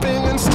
jumping and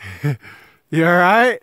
you all right?